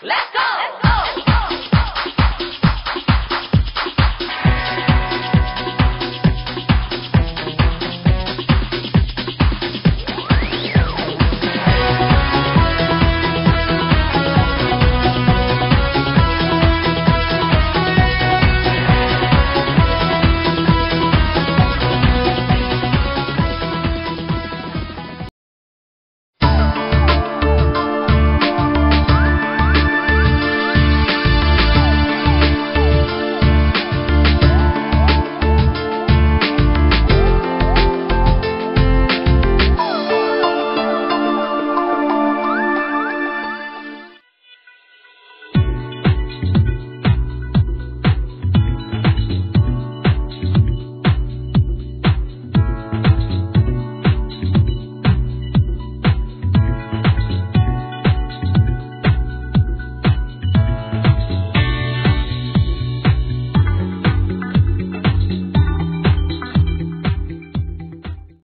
Let's go! Let's go!